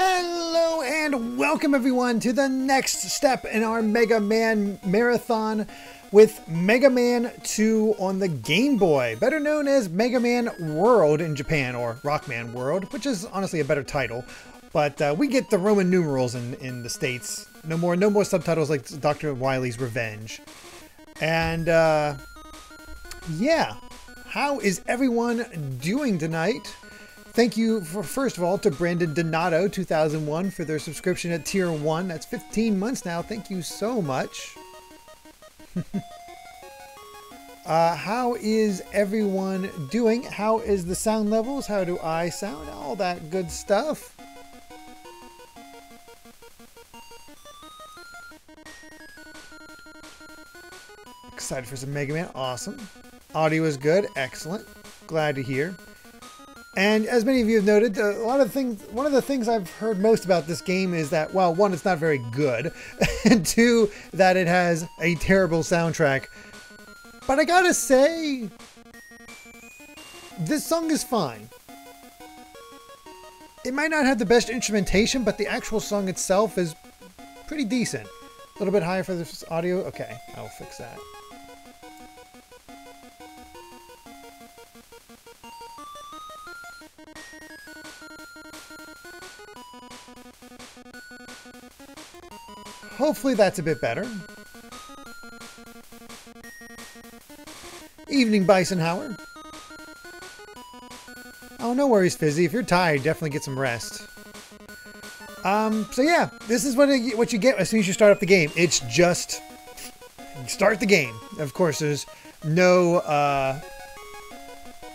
Hello and welcome everyone to the next step in our Mega Man marathon with Mega Man 2 on the Game Boy, better known as Mega Man World in Japan or Rockman World, which is honestly a better title. But uh, we get the Roman numerals in, in the States. No more no more subtitles like Dr. Wily's Revenge. And uh, yeah, how is everyone doing tonight? Thank you for first of all to Brandon Donato 2001 for their subscription at tier 1. That's 15 months now. Thank you so much. uh, how is everyone doing? How is the sound levels? How do I sound? All that good stuff. Excited for some Mega Man. Awesome. Audio is good. Excellent. Glad to hear. And as many of you have noted, a lot of things, one of the things I've heard most about this game is that, well, one, it's not very good, and two, that it has a terrible soundtrack. But I gotta say, this song is fine. It might not have the best instrumentation, but the actual song itself is pretty decent. A little bit higher for this audio? Okay, I'll fix that. Hopefully that's a bit better. Evening, Bisonhauer. Oh, no worries, Fizzy. If you're tired, definitely get some rest. Um, so yeah, this is what, it, what you get as soon as you start up the game. It's just start the game. Of course, there's no, uh,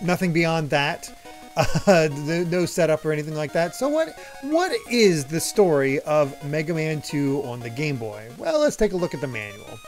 nothing beyond that. Uh, no setup or anything like that. So what what is the story of Mega Man 2 on the Game Boy? Well, let's take a look at the manual.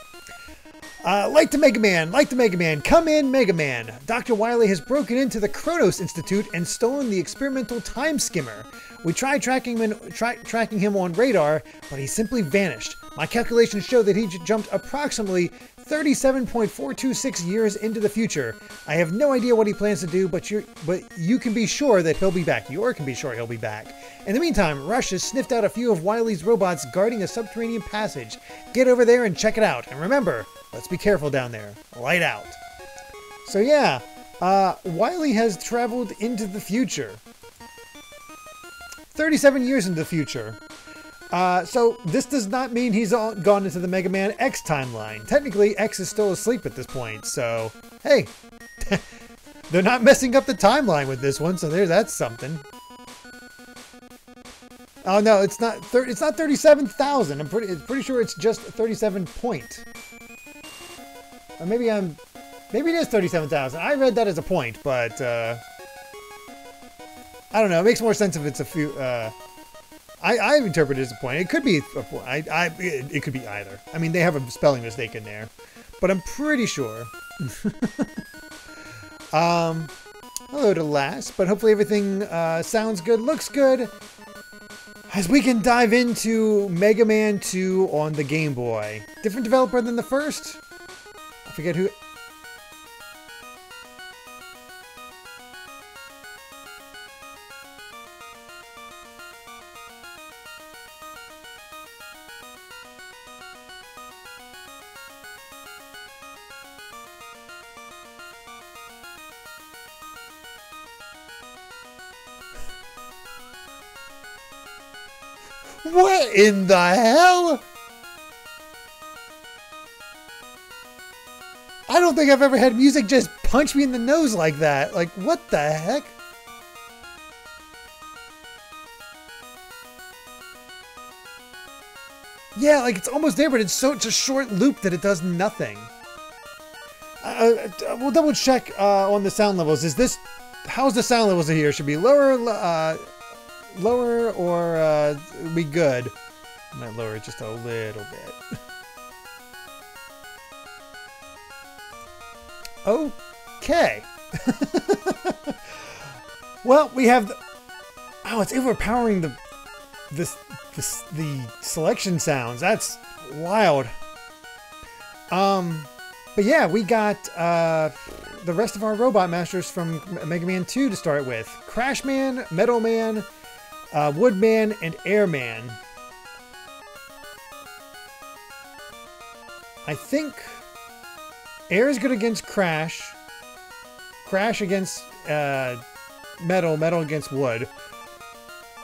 Uh, like the Mega Man, like the Mega Man, come in Mega Man. Dr. Wily has broken into the Kronos Institute and stolen the experimental time skimmer. We tried tracking him, tra tracking him on radar, but he simply vanished. My calculations show that he jumped approximately 37.426 years into the future. I have no idea what he plans to do, but you but you can be sure that he'll be back. You can be sure he'll be back. In the meantime, Rush has sniffed out a few of Wily's robots guarding a subterranean passage. Get over there and check it out. And remember, let's be careful down there. Light out. So yeah, uh, Wily has traveled into the future. 37 years into the future. Uh, so this does not mean he's gone into the Mega Man X timeline. Technically, X is still asleep at this point, so hey, they're not messing up the timeline with this one, so there, that's something. Oh no, it's not. It's not thirty-seven thousand. I'm pretty. Pretty sure it's just thirty-seven point. Or maybe I'm. Maybe it is thirty-seven thousand. I read that as a point, but uh, I don't know. It makes more sense if it's a few. Uh, I, I interpret it as a point. It could be a. I, I, it, it could be either. I mean, they have a spelling mistake in there, but I'm pretty sure. um, hello to last, but hopefully everything uh, sounds good, looks good, as we can dive into Mega Man 2 on the Game Boy. Different developer than the first. I forget who What in the hell? I don't think I've ever had music just punch me in the nose like that. Like, what the heck? Yeah, like it's almost there, but it's such a short loop that it does nothing. Uh, uh, we'll double check uh, on the sound levels. Is this, how's the sound levels here? Should be lower, uh, lower or uh, be good. I might lower it just a little bit. okay. well, we have the, oh, it's overpowering the this the selection sounds. That's wild. Um, but yeah, we got uh, the rest of our Robot Masters from Mega Man 2 to start with. Crash Man, Metal Man, uh, Woodman and Airman. I think Air is good against Crash. Crash against uh, Metal. Metal against Wood.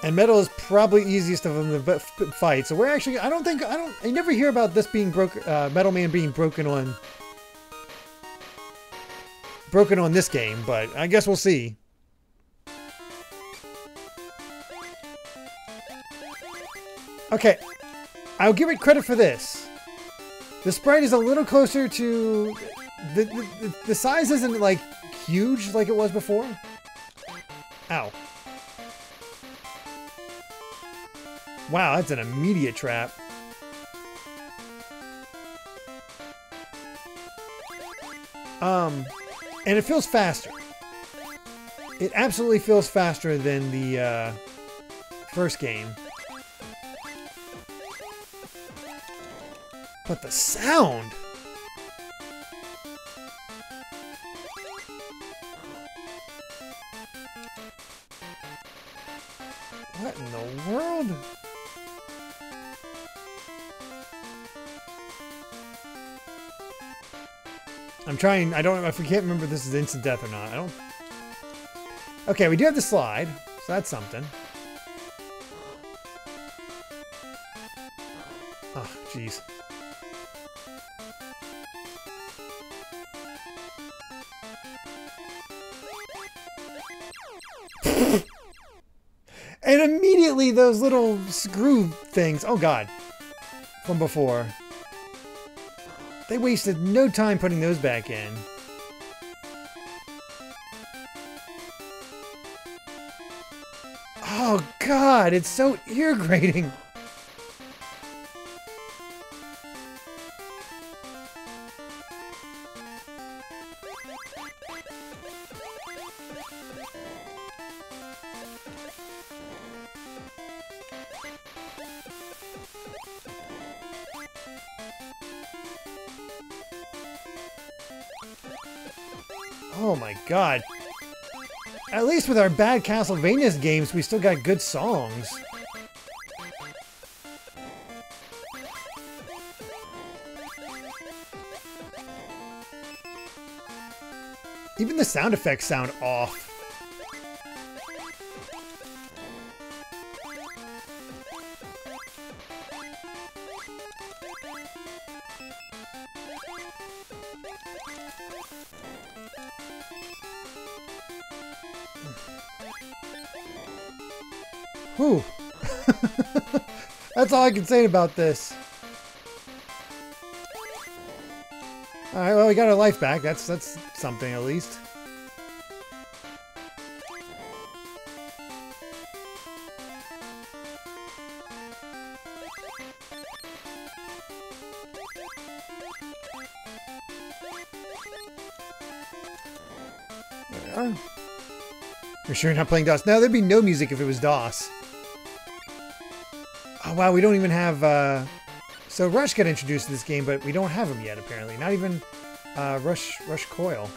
And Metal is probably easiest of them to fight. So we're actually, I don't think, I don't, I never hear about this being broken, uh, Metal Man being broken on, broken on this game, but I guess we'll see. Okay, I'll give it credit for this. The sprite is a little closer to... The, the, the size isn't, like, huge like it was before. Ow. Wow, that's an immediate trap. Um, and it feels faster. It absolutely feels faster than the uh, first game. But the sound! What in the world? I'm trying, I don't we can't remember if this is instant death or not. I don't... Okay, we do have the slide, so that's something. Oh, jeez. Those little screw things, oh god, from before. They wasted no time putting those back in. Oh god, it's so ear grating. With our bad Castlevania games, we still got good songs. Even the sound effects sound off. Whew. That's all I can say about this. Alright, well, we got our life back. That's, that's something, at least. There we are. You're sure you're not playing DOS? No, there'd be no music if it was DOS. Oh, wow, we don't even have... Uh... So Rush got introduced to this game, but we don't have him yet, apparently. Not even uh, Rush, Rush Coil.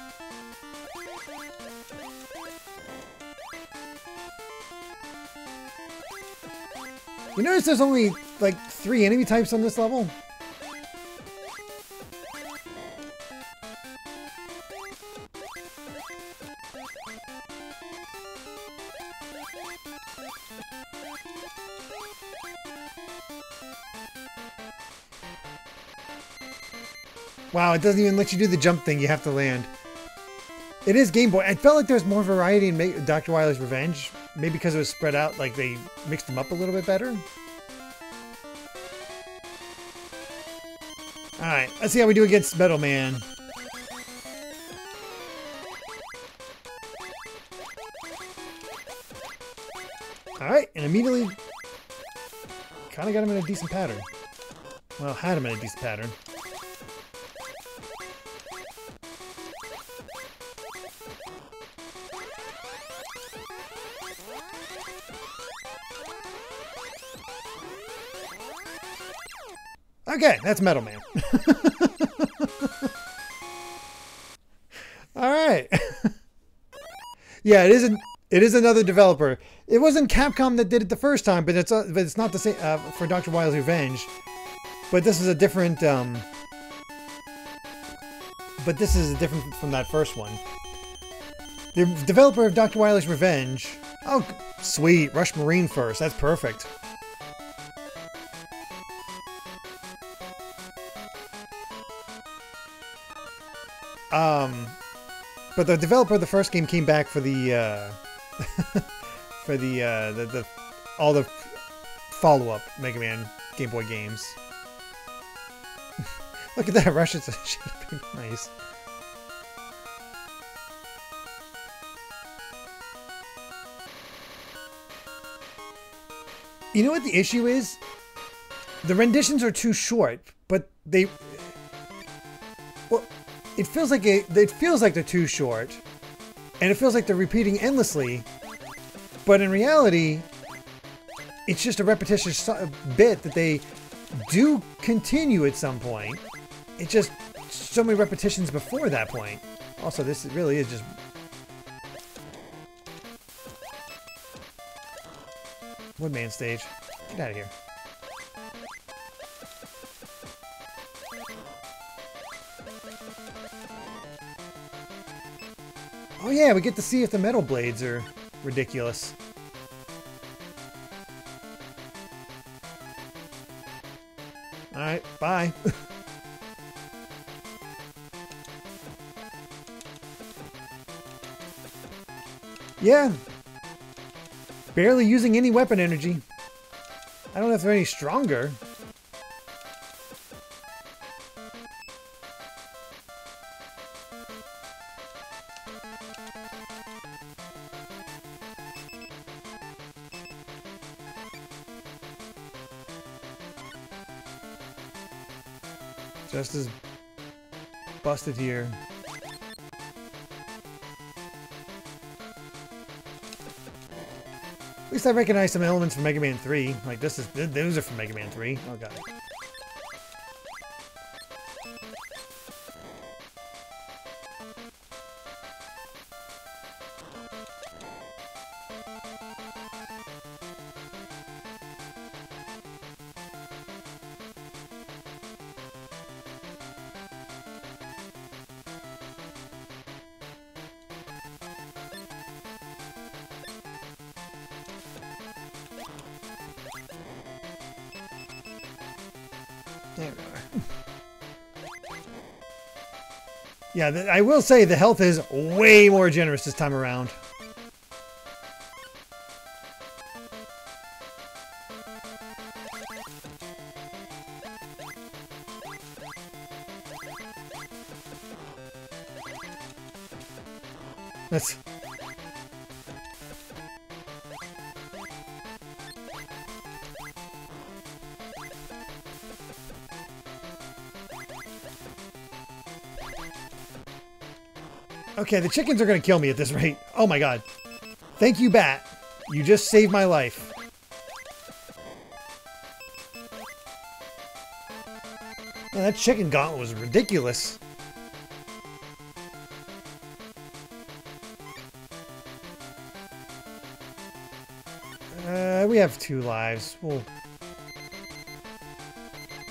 You notice there's only, like, three enemy types on this level? It doesn't even let you do the jump thing. You have to land. It is Game Boy. I felt like there's more variety in Dr. Wily's Revenge. Maybe because it was spread out, like they mixed them up a little bit better. Alright, let's see how we do against Metal Man. Alright, and immediately kind of got him in a decent pattern. Well, had him in a decent pattern. Okay, that's Metal Man. All right. yeah, it isn't. It is another developer. It wasn't Capcom that did it the first time, but it's uh, but it's not the same uh, for Dr. Wily's Revenge. But this is a different. Um, but this is a different from that first one. The developer of Dr. Wily's Revenge. Oh, sweet. Rush Marine first. That's perfect. Um, but the developer of the first game came back for the uh, for the, uh, the the all the follow-up Mega Man Game Boy games. Look at that rush! It's nice. You know what the issue is? The renditions are too short, but they it feels like it, it feels like they're too short, and it feels like they're repeating endlessly. But in reality, it's just a repetitious bit that they do continue at some point. It's just so many repetitions before that point. Also, this really is just... Woodman stage. Get out of here. Oh yeah, we get to see if the metal blades are ridiculous. Alright, bye. yeah. Barely using any weapon energy. I don't know if they're any stronger. Just as busted here. At least I recognize some elements from Mega Man 3. Like this is, those are from Mega Man 3. Oh god. Yeah, I will say the health is way more generous this time around. Okay, the chickens are to kill me at this rate. Oh my god. Thank you, Bat. You just saved my life. Man, that chicken gauntlet was ridiculous. Uh, we have two lives. We'll,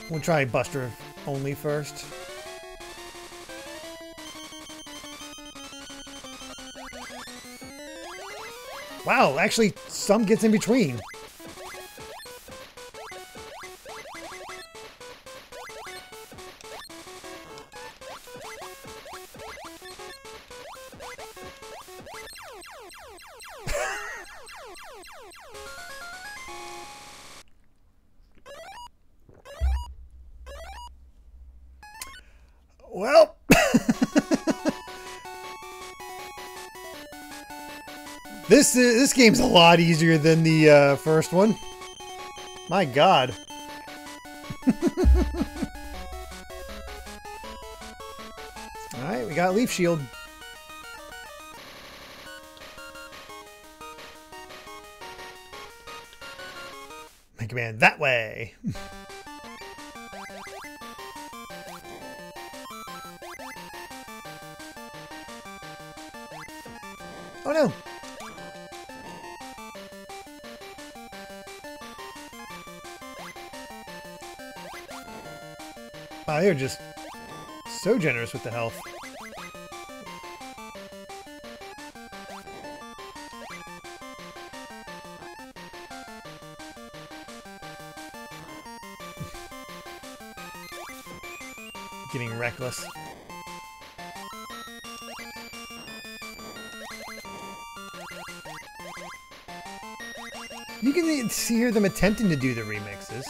we'll try Buster only first. Wow, actually, some gets in between. This is, this game's a lot easier than the uh, first one. My god. Alright, we got Leaf Shield. Mega Man that way. They're just so generous with the health. Getting reckless. You can see hear them attempting to do the remixes.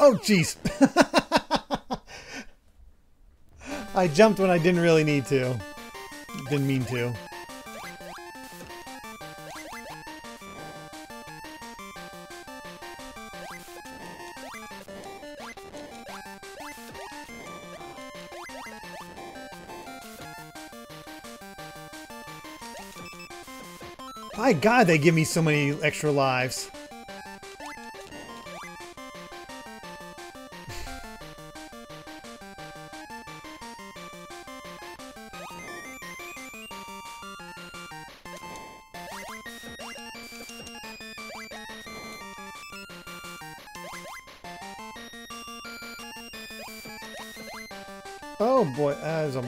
Oh, jeez. I jumped when I didn't really need to. Didn't mean to. My god, they give me so many extra lives.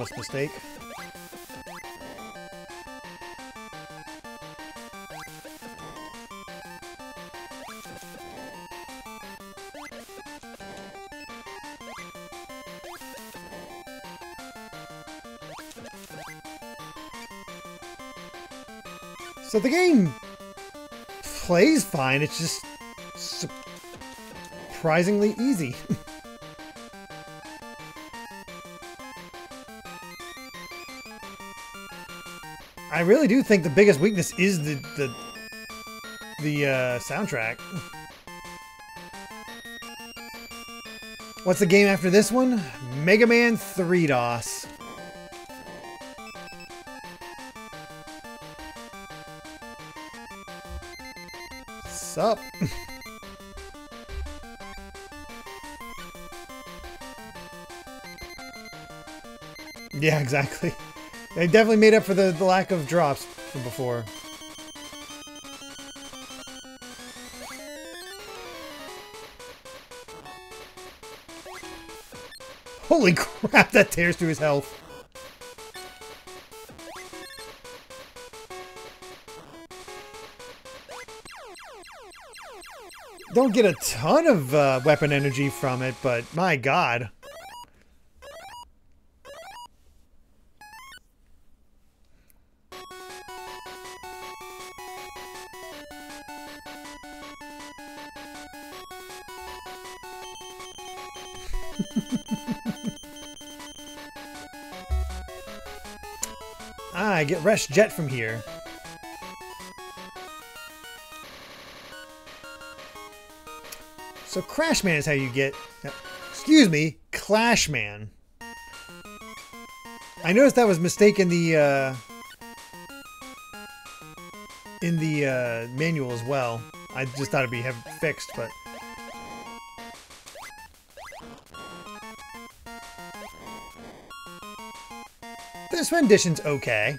A mistake. So the game plays fine, it's just surprisingly easy. I really do think the biggest weakness is the the the uh, soundtrack. What's the game after this one? Mega Man 3 DOS. Sup? yeah, exactly. They definitely made up for the, the lack of drops from before. Holy crap, that tears through his health. Don't get a ton of uh, weapon energy from it, but my god. Get Rush Jet from here. So Crash Man is how you get... Excuse me, Clash Man. I noticed that was mistaken the... Uh, in the uh, manual as well. I just thought it'd be fixed, but... This rendition's okay.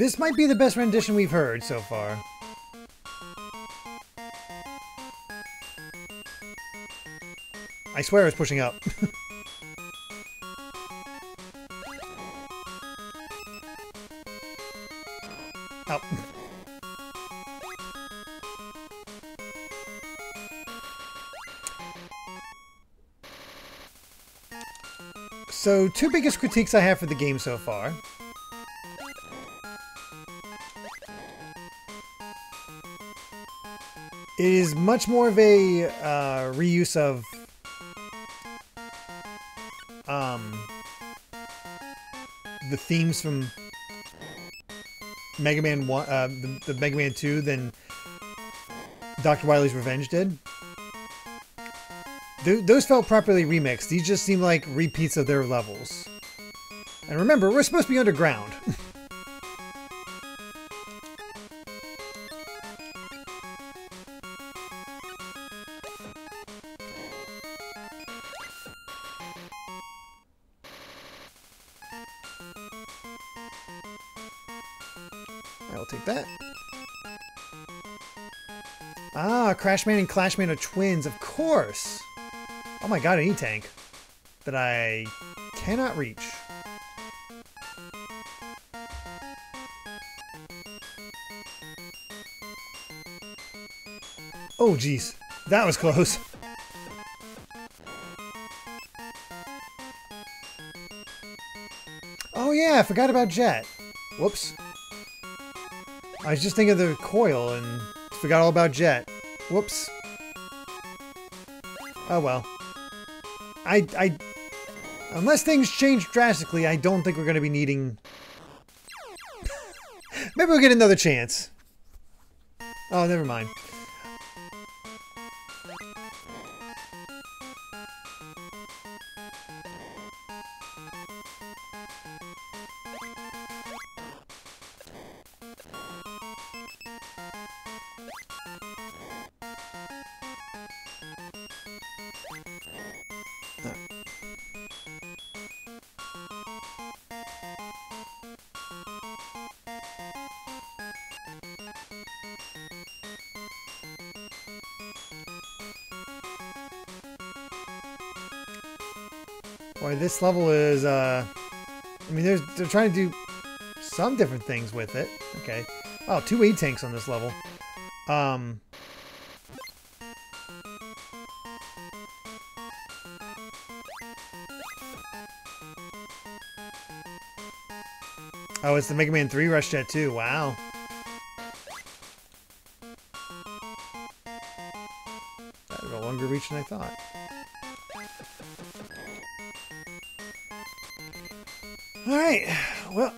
This might be the best rendition we've heard so far. I swear I was pushing up. oh. So, two biggest critiques I have for the game so far. It is much more of a uh, reuse of um, the themes from Mega Man 1, uh, the, the Mega Man 2 than Dr. Wily's Revenge did. Th those felt properly remixed. These just seem like repeats of their levels. And remember, we're supposed to be underground. Crashman and Clashman are twins, of course. Oh my god, an E-Tank that I cannot reach. Oh, jeez. That was close. Oh yeah, I forgot about Jet. Whoops. I was just thinking of the coil and forgot all about Jet. Whoops. Oh well. I, I, unless things change drastically, I don't think we're going to be needing... Maybe we'll get another chance. Oh, never mind. This level is, uh... I mean, there's, they're trying to do some different things with it. Okay. Oh, two E-Tanks on this level. Um... Oh, it's the Mega Man 3 Rush Jet too. Wow. That was a longer reach than I thought. Alright, well...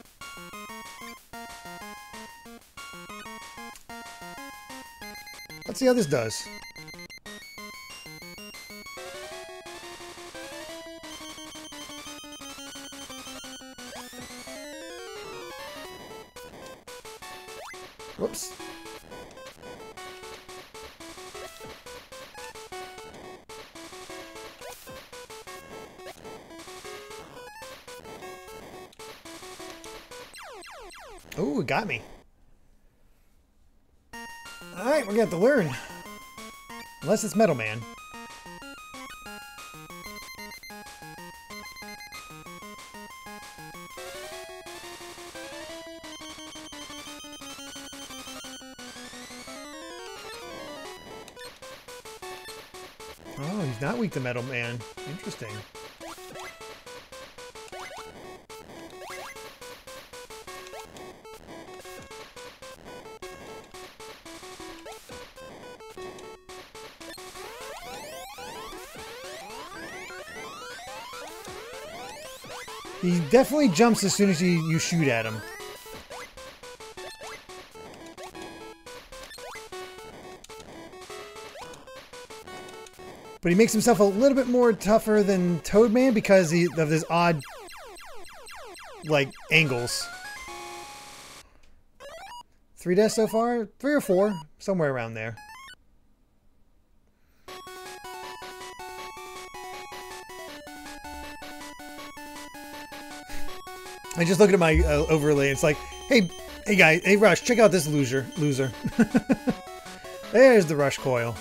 Let's see how this does. Unless it's Metal Man. Oh, he's not weak to Metal Man. Interesting. Definitely jumps as soon as you, you shoot at him. But he makes himself a little bit more tougher than Toadman because he, of his odd, like, angles. Three deaths so far? Three or four? Somewhere around there. I just look at my uh, overlay. It's like, hey, hey guy, hey Rush, check out this loser, loser. There's the Rush coil.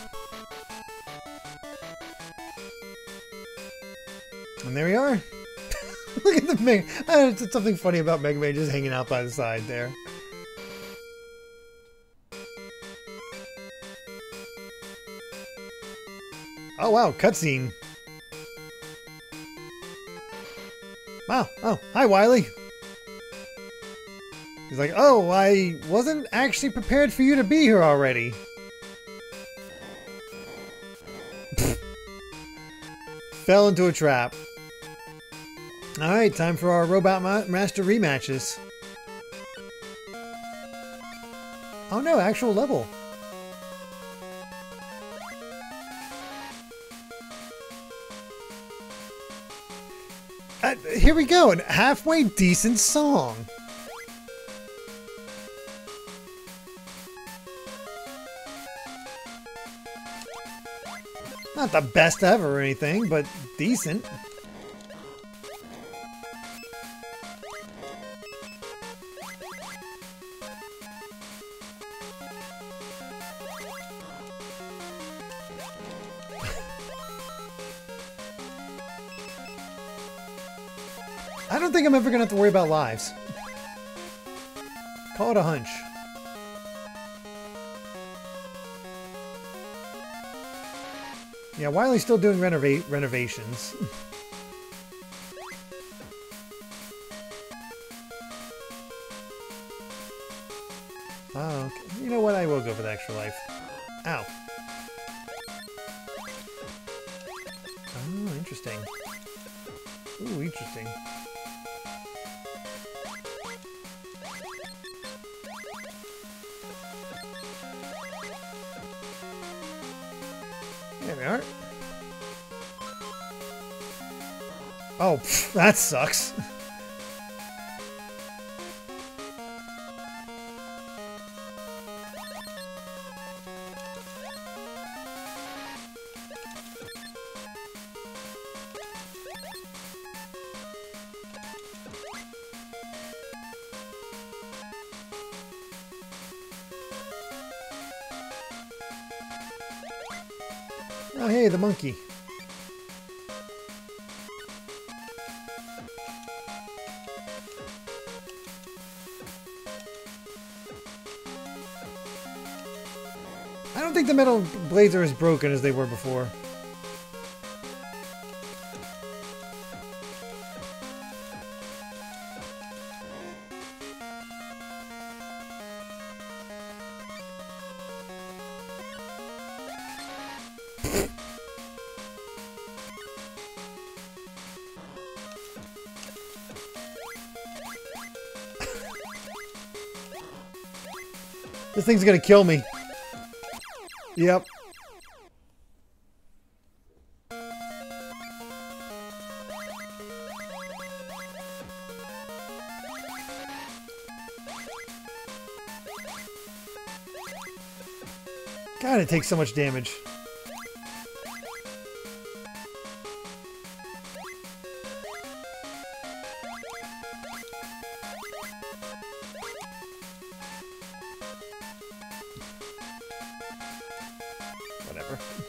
And there we are. look at the Mega. Uh, something funny about Mega Man just hanging out by the side there. Oh wow, cutscene. Wow. Oh, hi Wily. He's like, oh, I wasn't actually prepared for you to be here already. Fell into a trap. Alright, time for our Robot Ma Master rematches. Oh no, actual level. Uh, here we go, a halfway decent song. Not the best ever or anything, but decent. I don't think I'm ever gonna have to worry about lives. Call it a hunch. Yeah, Wily's still doing renova renovations. oh, okay. You know what? I will go for the extra life. Ow. Oh, interesting. Ooh, interesting. We are. Oh, pff, that sucks. metal blades are as broken as they were before. This thing's gonna kill me. Yep. God, it takes so much damage. Whatever.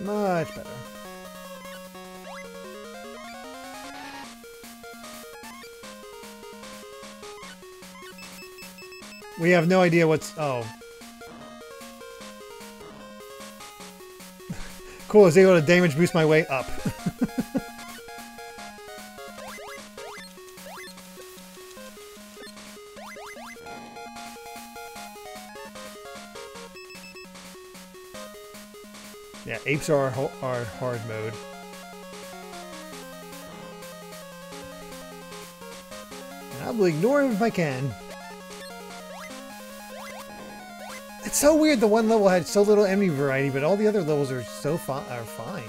Much better. We have no idea what's... Oh. Cool, I was able to damage boost my way up. yeah, apes are our, hard mode. And I will ignore him if I can. It's so weird the one level had so little enemy variety, but all the other levels are so fi are fine.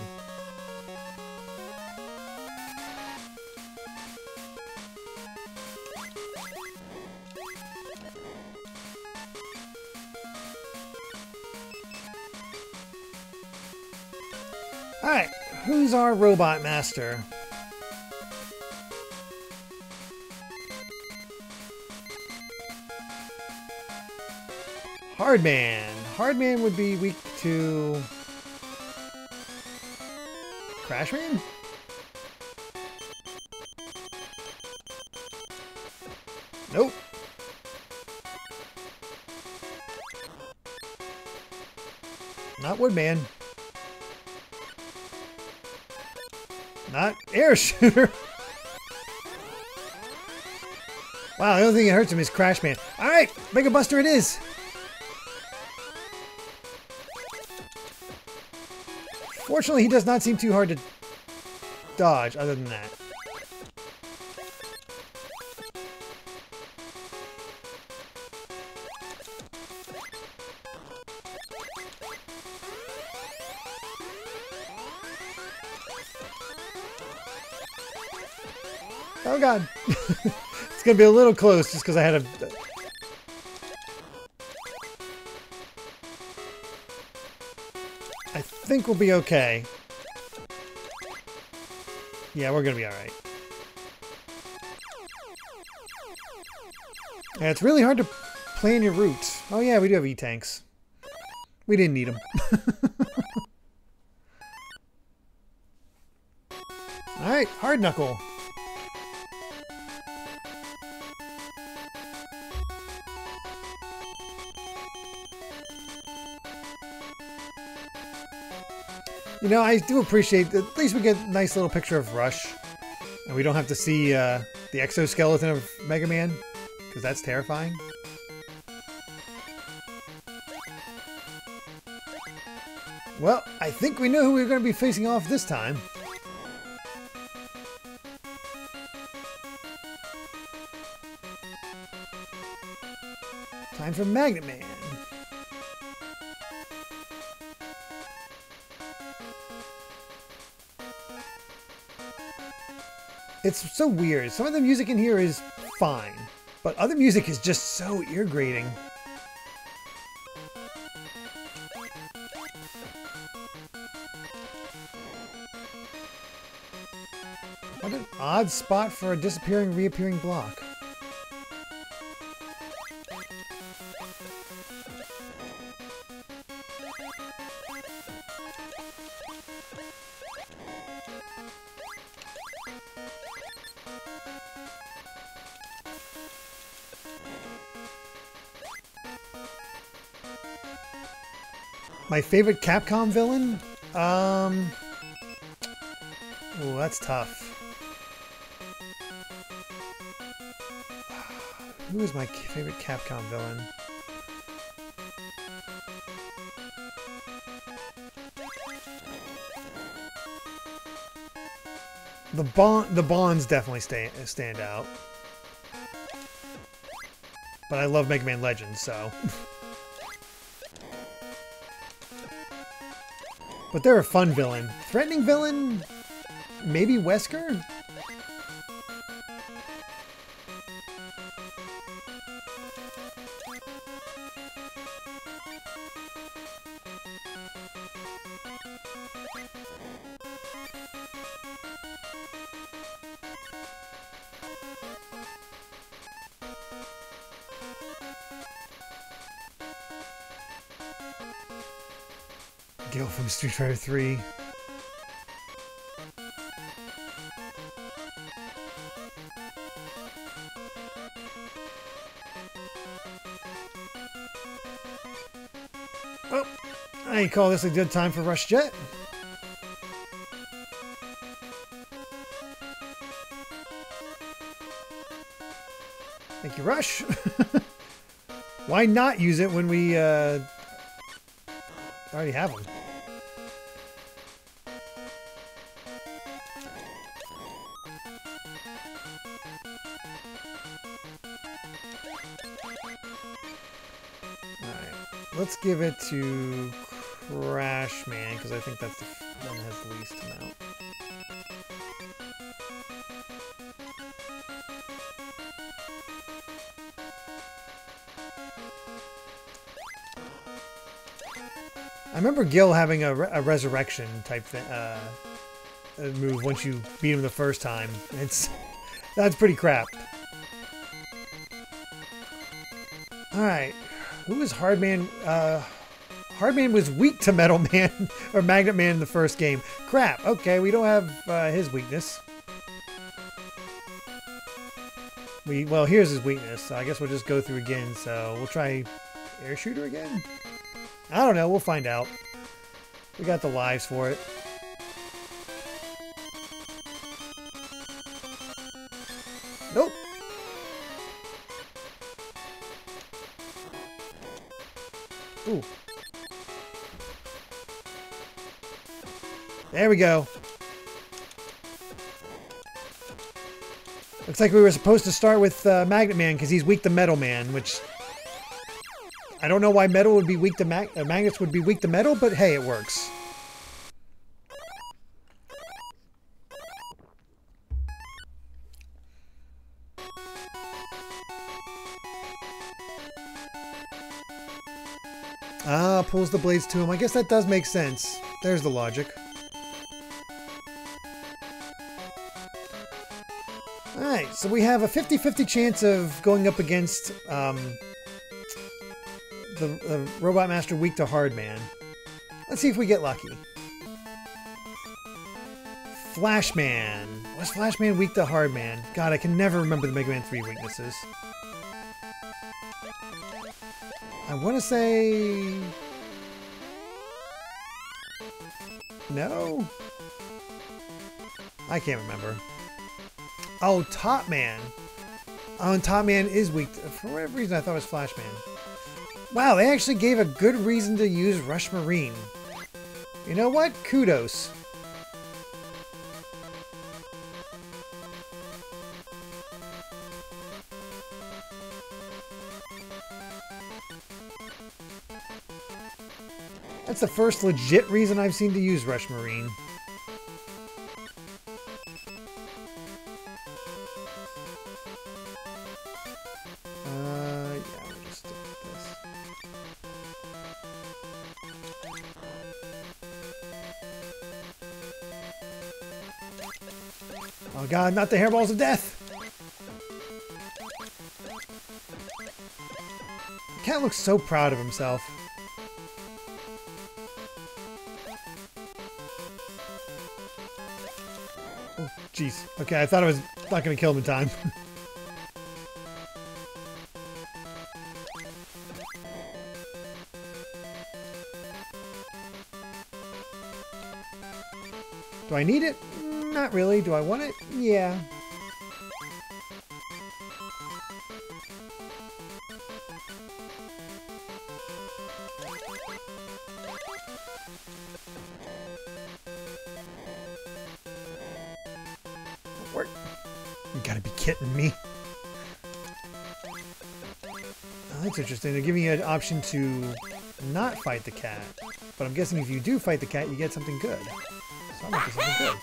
Alright, who's our robot master? Hardman. Hardman would be weak to... Crashman? Nope. Not Woodman. Not Air Shooter. wow, the only thing that hurts him is Crashman. Alright, Mega Buster it is. Fortunately, he does not seem too hard to dodge other than that. Oh god. it's gonna be a little close just because I had a... think we'll be okay. Yeah, we're gonna be alright. Yeah, it's really hard to plan your route. Oh yeah, we do have E-tanks. We didn't need them. Alright, Hard Knuckle. You know, I do appreciate that at least we get a nice little picture of Rush. And we don't have to see uh, the exoskeleton of Mega Man, because that's terrifying. Well, I think we know who we're going to be facing off this time. Time for Magnet Man. It's so weird. Some of the music in here is fine, but other music is just so ear grating. What an odd spot for a disappearing, reappearing block. My favorite Capcom villain? Um... Oh, that's tough. Who is my favorite Capcom villain? The Bonne, the Bonnes definitely stay, stand out. But I love Mega Man Legends, so. But they're a fun villain. Threatening villain? Maybe Wesker? Street Fighter 3. Well, I call this a good time for Rush Jet. Thank you, Rush. Why not use it when we uh, already have them? Let's give it to Crash Man, because I think that's the one that has the least amount. I remember Gill having a, re a resurrection type uh, move once you beat him the first time. It's that's pretty crap. All right, who is Hardman? Uh, Hardman was weak to Metal Man or Magnet Man in the first game. Crap. Okay, we don't have uh, his weakness. We well, here's his weakness. So I guess we'll just go through again. So we'll try air shooter again. I don't know. We'll find out. We got the lives for it. We go. Looks like we were supposed to start with uh, Magnet Man because he's weak to Metal Man, which I don't know why metal would be weak to mag uh, magnets would be weak to metal, but hey, it works. Ah, pulls the blades to him. I guess that does make sense. There's the logic. So we have a 50-50 chance of going up against um, the, the Robot Master weak to Hard Man. Let's see if we get lucky. Flashman. Was Flashman weak to Hard Man? God, I can never remember the Mega Man 3 weaknesses. I want to say... No? I can't remember. Oh, Top Man. Oh, Top Man is weak. For whatever reason, I thought it was Flashman. Wow, they actually gave a good reason to use Rush Marine. You know what? Kudos. That's the first legit reason I've seen to use Rush Marine. Oh not the hairballs of death! Cat looks so proud of himself. Oh, jeez. Okay, I thought I was not to kill him in time. Do I need it? Not really. Do I want it? Yeah. Work. You gotta be kidding me. Oh, that's interesting. They're giving you an option to not fight the cat. But I'm guessing if you do fight the cat, you get something good. So I'm something good.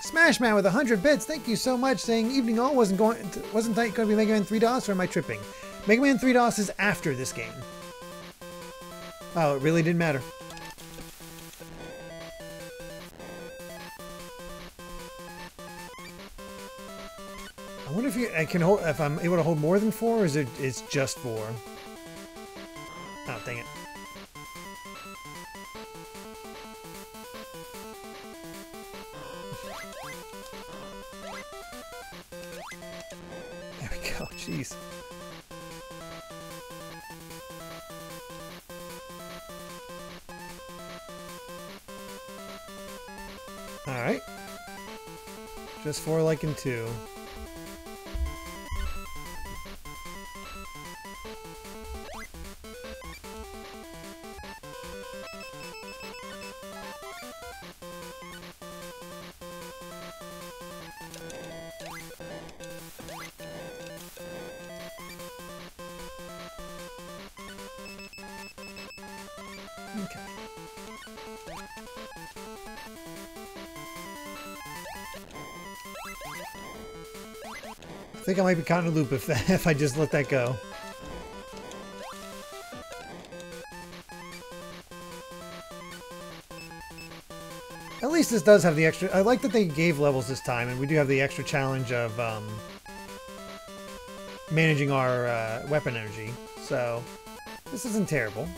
Smash Man with 100 bits. Thank you so much. Saying Evening All wasn't going to, wasn't going to be Mega Man 3 DOS or am I tripping? Mega Man 3 DOS is after this game. Oh, it really didn't matter. I wonder if you I can hold if I'm able to hold more than four, or is it it's just four? Oh, dang it. PS4 like in 2. I might be caught in a loop if, if I just let that go. At least this does have the extra... I like that they gave levels this time, and we do have the extra challenge of um, managing our uh, weapon energy. So, this isn't terrible.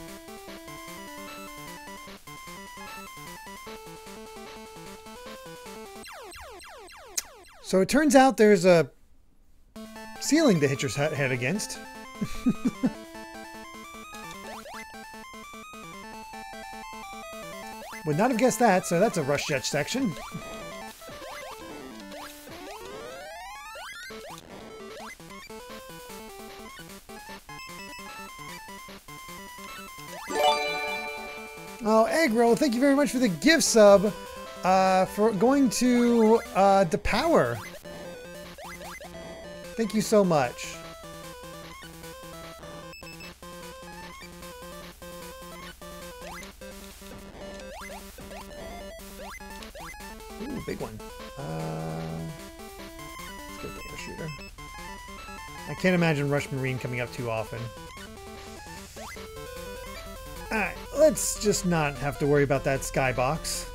So it turns out there's a ceiling to hit your head against. Would not have guessed that, so that's a rush jet section. Oh, Egg Roll, thank you very much for the gift sub. uh, for going to uh, the power. Thank you so much. Ooh, big one. Uh, let's go shooter. I can't imagine Rush Marine coming up too often. Alright, let's just not have to worry about that skybox.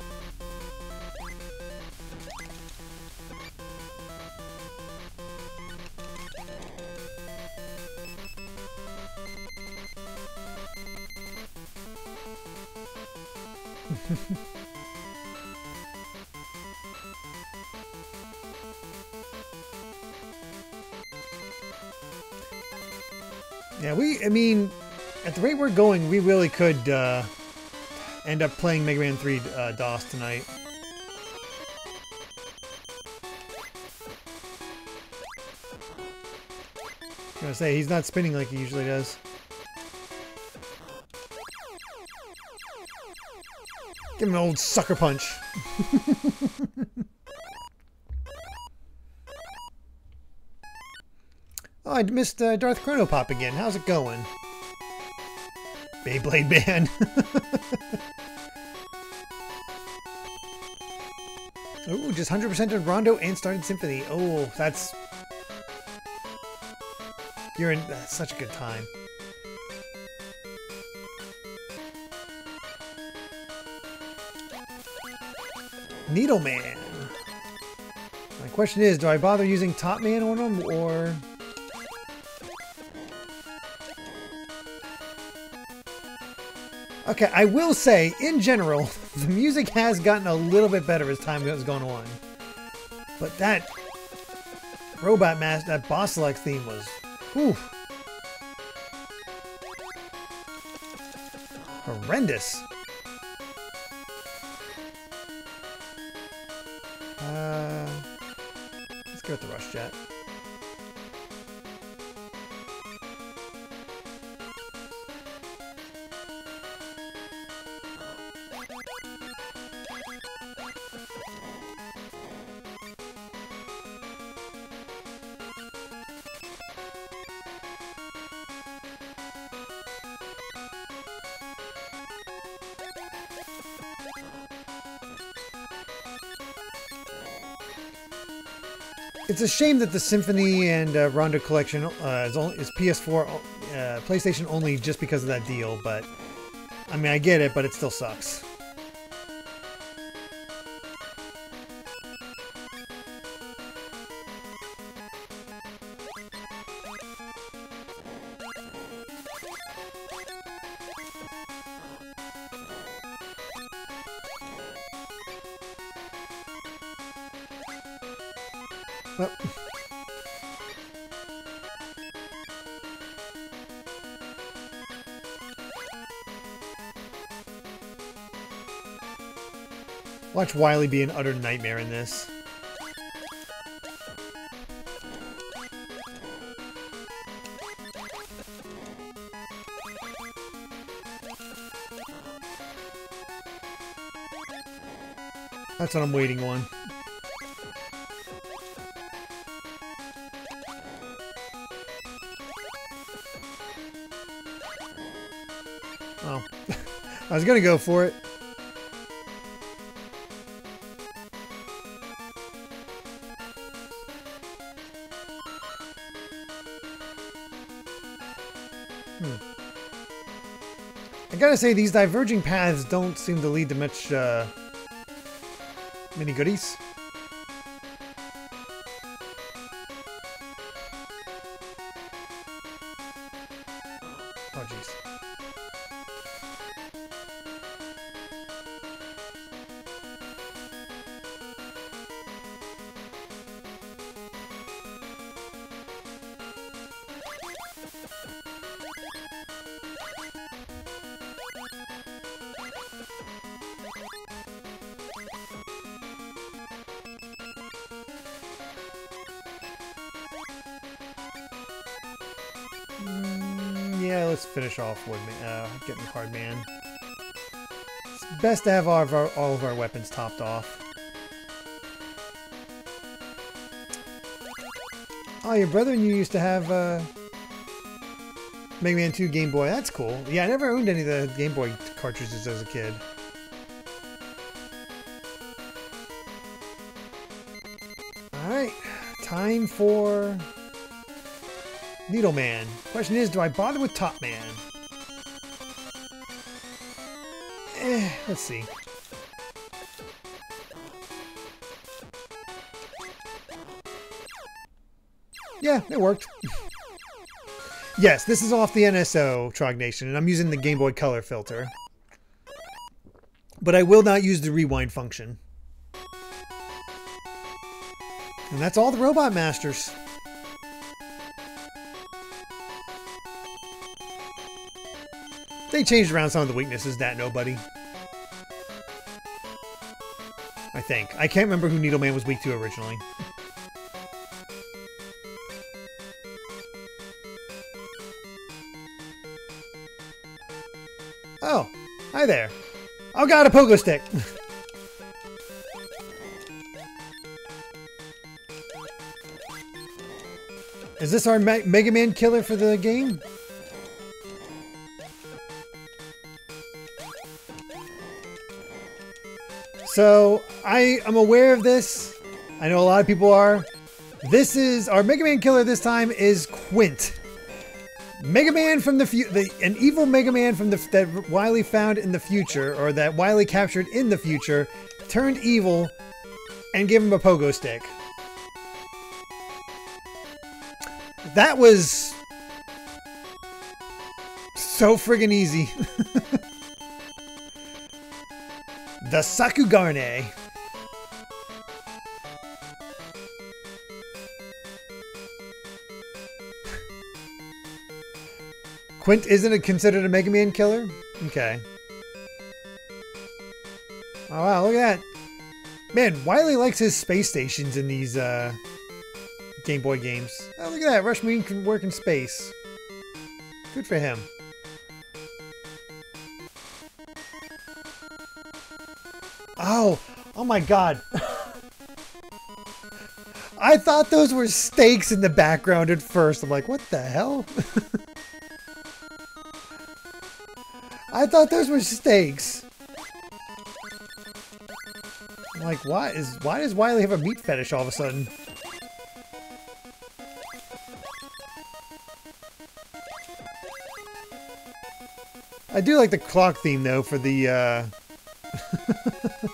We're going, we really could uh, end up playing Mega Man 3 uh, DOS tonight. I'm gonna say, he's not spinning like he usually does. Give him an old sucker punch. oh, I missed uh, Darth Chronopop again. How's it going? Beyblade Man. Ooh, just 100% of Rondo and started Symphony. Oh, that's... You're in that's such a good time. Needleman. My question is, do I bother using Top Man on him, or... Okay, I will say, in general, the music has gotten a little bit better as time goes on. But that Robot Master, that Boss Select theme was, whew, horrendous. Uh, let's go with the Rush Jet. It's a shame that the Symphony and uh, Rondo collection uh, is, only, is PS4, uh, PlayStation only just because of that deal, but I mean, I get it, but it still sucks. Watch Wily be an utter nightmare in this. That's what I'm waiting on. Oh. I was gonna go for it. Gotta say, these diverging paths don't seem to lead to much, uh, many goodies. Finish off with uh, getting Hard Man. It's best to have all of our, all of our weapons topped off. Oh, your brother and you used to have uh, Mega Man 2 Game Boy. That's cool. Yeah, I never owned any of the Game Boy cartridges as a kid. Alright, time for Needle Man. Question is, do I bother with Top Man? Eh, let's see. Yeah, it worked. yes, this is off the NSO Trog Nation, and I'm using the Game Boy Color filter. But I will not use the rewind function. And that's all the Robot Masters. They changed around some of the weaknesses, that nobody. Think. I can't remember who Needleman was weak to originally. Oh, hi there. Oh god, a pogo stick! Is this our Me Mega Man killer for the game? So, I am aware of this. I know a lot of people are. This is, our Mega Man killer this time is Quint. Mega Man from the future, an evil Mega Man from the that Wily found in the future, or that Wily captured in the future, turned evil and gave him a pogo stick. That was so friggin' easy. the Sakugarne. Quint isn't it considered a Mega Man killer? Okay. Oh wow, look at that. Man, Wily likes his space stations in these uh, Game Boy games. Oh, look at that. Rush Marine can work in space. Good for him. Oh, oh my god. I thought those were stakes in the background at first. I'm like, what the hell? I thought those were steaks. I'm like, why is why does Wily have a meat fetish all of a sudden? I do like the clock theme though for the uh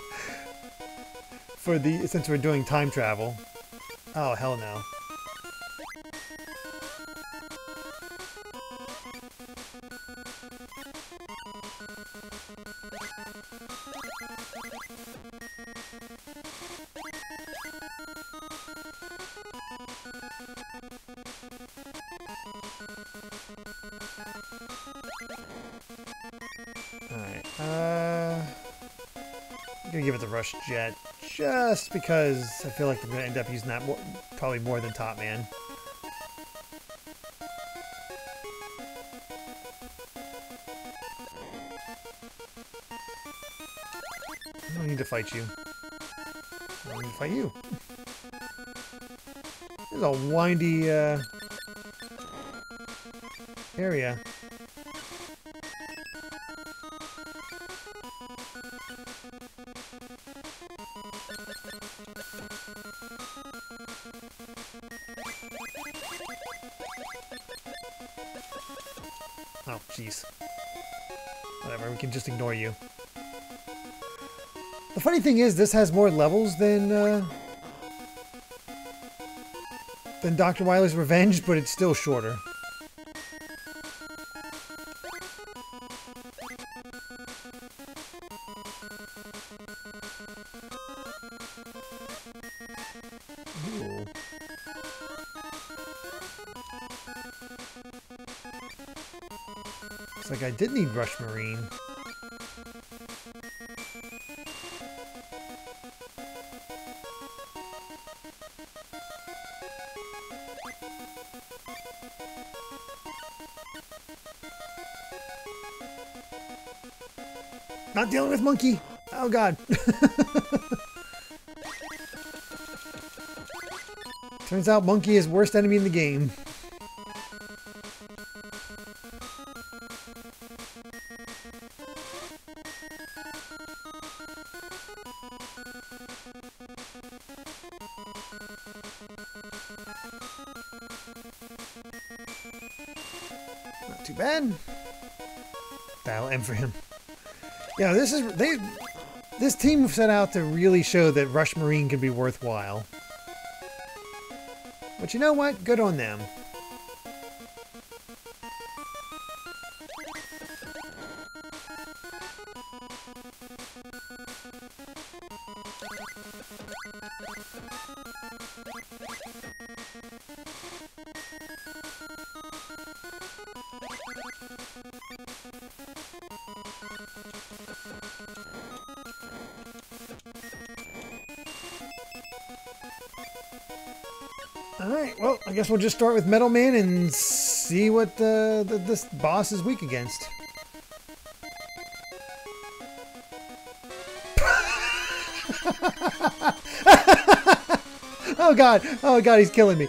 for the since we're doing time travel. Oh hell no. Rush Jet, just because I feel like I'm gonna end up using that more, probably more than Top Man. I don't need to fight you. I don't need to fight you. This is a windy, uh, area. Just ignore you. The funny thing is, this has more levels than, uh, than Dr. Wily's Revenge, but it's still shorter. Like I did need Rush Marine. Not dealing with monkey. Oh god. Turns out monkey is worst enemy in the game. This is they. This team set out to really show that Rush Marine can be worthwhile. But you know what? Good on them. Guess we'll just start with Metal Man and see what uh, the, this boss is weak against. oh god, oh god, he's killing me.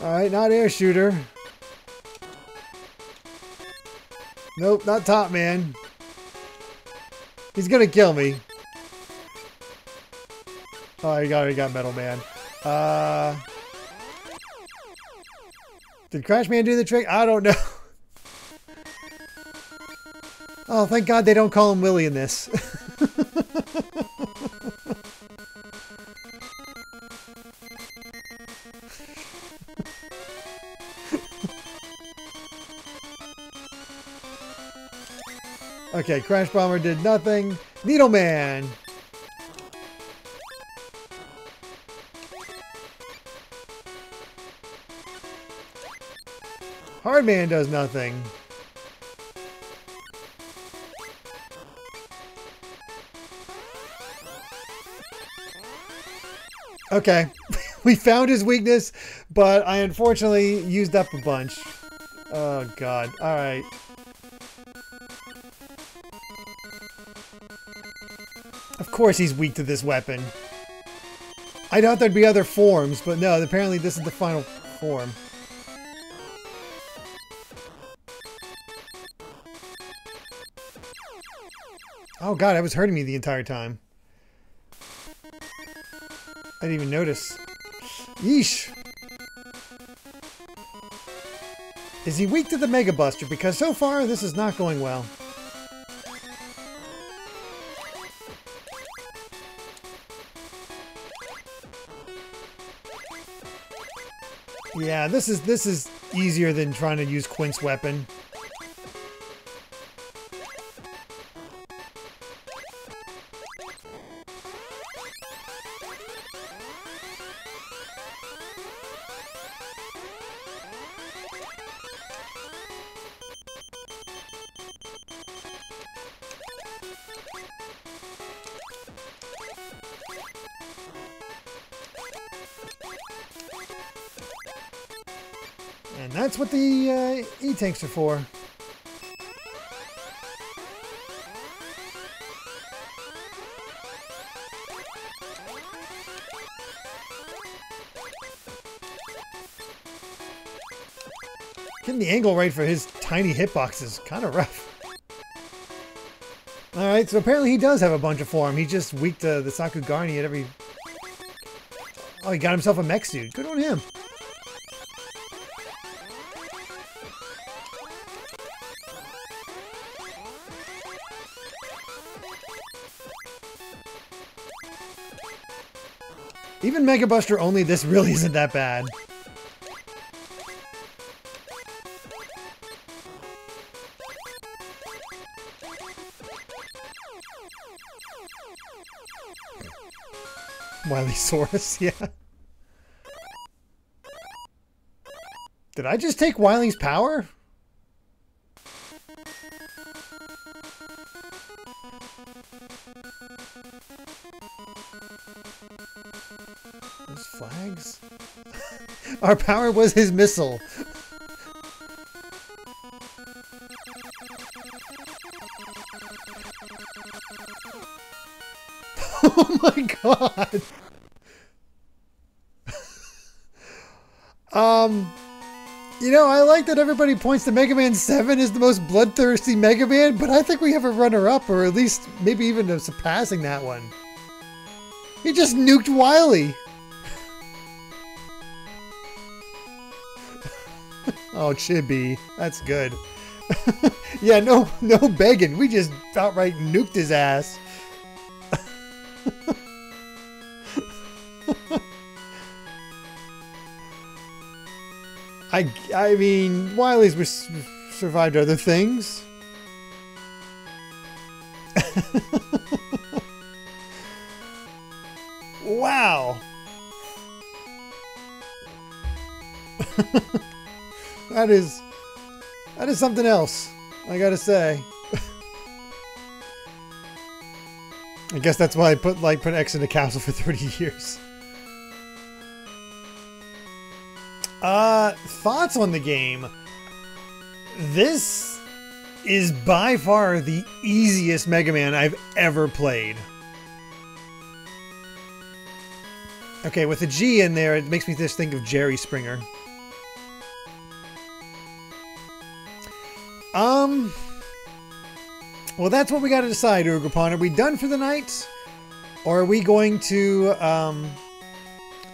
Alright, not air shooter. Nope, not top man. He's gonna kill me. Oh, got, he got Metal Man. Uh, did Crash Man do the trick? I don't know. Oh, thank God they don't call him Willie in this. okay, Crash Bomber did nothing. Needle Man. Does nothing. Okay, we found his weakness, but I unfortunately used up a bunch. Oh god, alright. Of course he's weak to this weapon. I thought there'd be other forms, but no, apparently this is the final form. Oh god, that was hurting me the entire time. I didn't even notice. Yeesh. Is he weak to the Mega Buster? Because so far, this is not going well. Yeah, this is this is easier than trying to use Quint's weapon. E-tanks are for. Getting the angle right for his tiny hitbox is kind of rough. Alright, so apparently he does have a bunch of form. He just weak to the Sakugarne at every... Oh, he got himself a mech suit. Good on him. Even Mega Buster only, this really isn't that bad. Wily-saurus, yeah. Did I just take Wily's power? Our power was his missile. oh my god. um, you know, I like that everybody points to Mega Man 7 as the most bloodthirsty Mega Man, but I think we have a runner-up, or at least maybe even a surpassing that one. He just nuked Wily. Oh, Chibi. That's good. yeah, no no begging. We just outright nuked his ass. I, I mean, Wily's survived other things. wow. That is that is something else, I gotta say. I guess that's why I put like put X in the capsule for 30 years. Uh, thoughts on the game? This is by far the easiest Mega Man I've ever played. Okay, with a G in there, it makes me just think of Jerry Springer. Um, well, that's what we got to decide, Ugrapon. Are we done for the night? Or are we going to, um,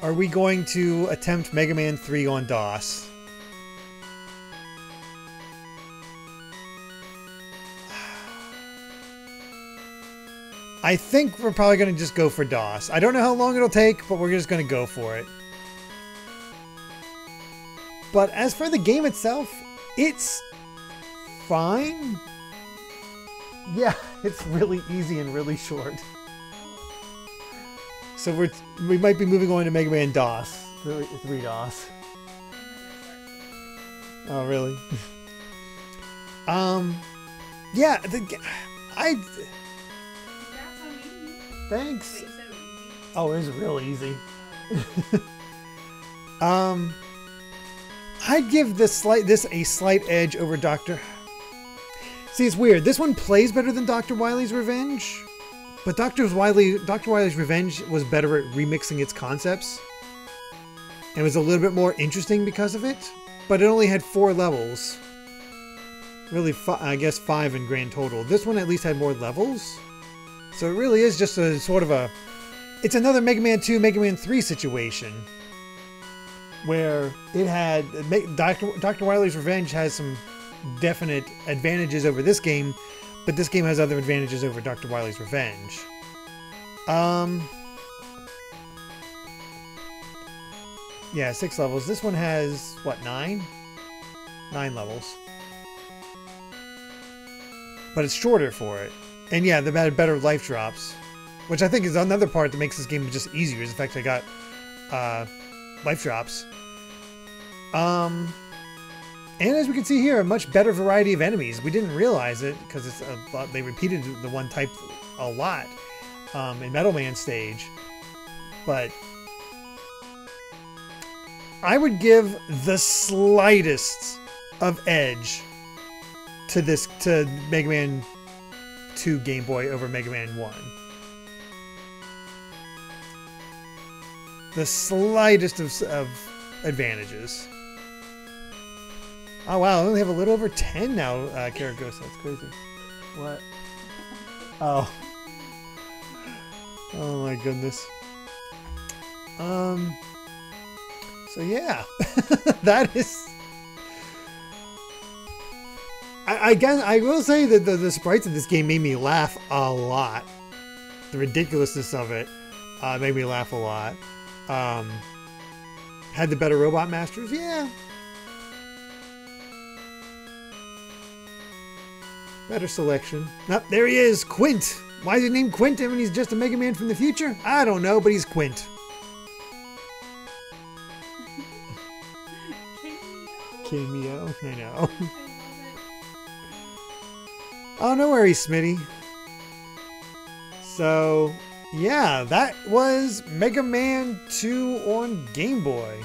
are we going to attempt Mega Man 3 on DOS? I think we're probably going to just go for DOS. I don't know how long it'll take, but we're just going to go for it. But as for the game itself, it's fine. Yeah, it's really easy and really short. So we're we might be moving on to Mega Man DOS, three, three DOS. Oh really? um, yeah. The, I. Thanks. Oh, it was real easy. um, I'd give this slight this a slight edge over Doctor. See, it's weird. This one plays better than Doctor Wily's Revenge. But Dr. Wily, Dr. Wily's Revenge was better at remixing its concepts. And was a little bit more interesting because of it. But it only had four levels. Really, I guess five in grand total. This one at least had more levels. So it really is just a sort of a... It's another Mega Man 2, Mega Man 3 situation. Where it had... Dr. Dr. Wily's Revenge has some definite advantages over this game but this game has other advantages over Dr. Wily's Revenge. Um... Yeah, six levels. This one has, what, nine? Nine levels. But it's shorter for it. And yeah, they've had better life drops. Which I think is another part that makes this game just easier, is the fact I got uh, life drops. Um... And as we can see here, a much better variety of enemies. We didn't realize it because it's a they repeated the one type a lot um, in Metal Man stage. But I would give the slightest of edge to this to Mega Man 2 Game Boy over Mega Man 1. The slightest of, of advantages. Oh wow, I only have a little over 10 now, uh, Karagosa. That's crazy. What? Oh. Oh my goodness. Um. So yeah, that is. I, again, I will say that the, the sprites of this game made me laugh a lot. The ridiculousness of it uh, made me laugh a lot. Um, had the better robot masters, yeah, Better selection. oh, there he is, Quint. Why is he named Quint when he's just a Mega Man from the future? I don't know, but he's Quint. Cameo, I know. oh, no worries, Smitty. So, yeah, that was Mega Man 2 on Game Boy.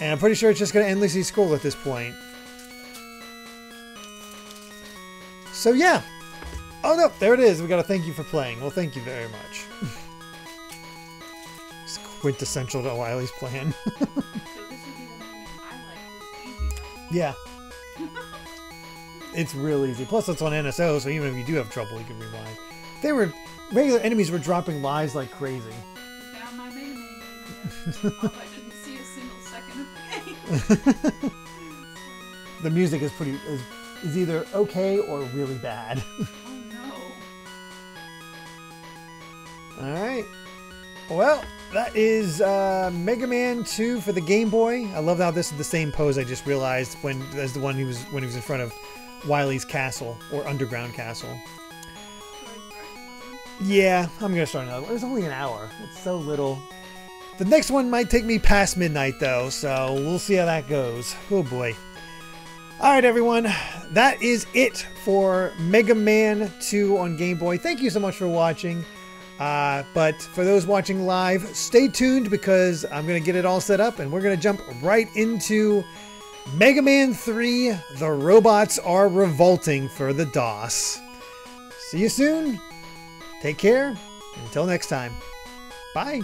And I'm pretty sure it's just going to endlessly scroll at this point. So yeah. Oh no, there it is. We got to thank you for playing. Well, thank you very much. it's quintessential to Wily's plan. So this would be the one I like. Yeah. It's real easy. Plus, it's on NSO, so even if you do have trouble, you can rewind. They were regular enemies were dropping lives like crazy. Down my Mega Man. oh, I didn't see a single second of the game. The music is pretty is, is either okay or really bad. oh no. All right. Well, that is uh, Mega Man 2 for the Game Boy. I love how this is the same pose. I just realized when as the one he was when he was in front of Wily's castle or underground castle. Yeah, I'm gonna start another one. It's only an hour. It's so little. The next one might take me past midnight though, so we'll see how that goes. Oh boy. Alright everyone, that is it for Mega Man 2 on Game Boy. Thank you so much for watching. Uh, but for those watching live, stay tuned because I'm going to get it all set up and we're going to jump right into Mega Man 3 The Robots Are Revolting for the DOS. See you soon. Take care. Until next time. Bye.